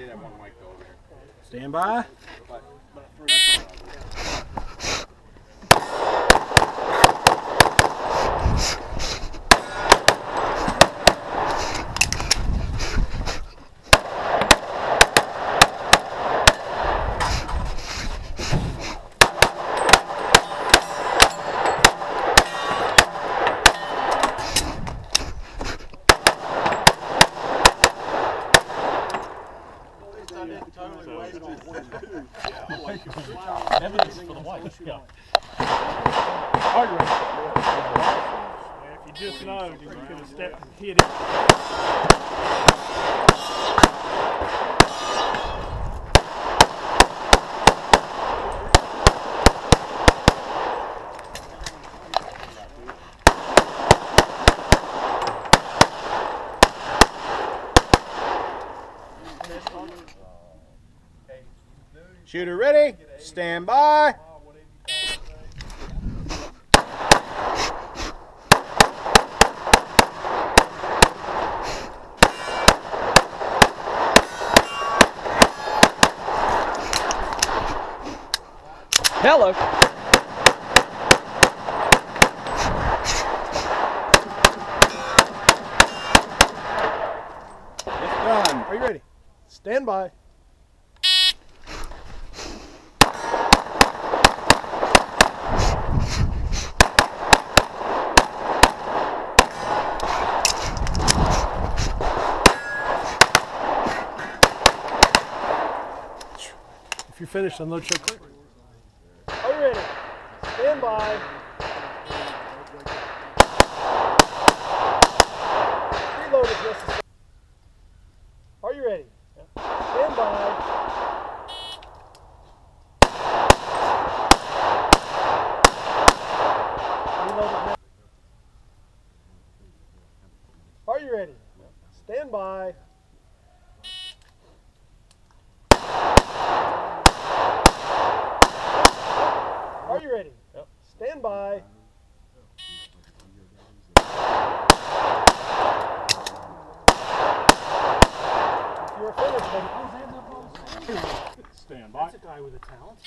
did have one mic over there. Stand by. But, but Evidence for the wife. Yeah. You ready? Yeah, if you just know, you could have stepped and hit it. Shooter ready. Stand by. Hello. It's Done. Are you ready? Stand by. If you're finished, unload show clear. Are you ready? Stand by. Reload if necessary. Are you ready? Stand by. Reload if necessary. Are you ready? Stand by. Are you ready? Stand by. If you're finished, then Stand by. guy with a talent.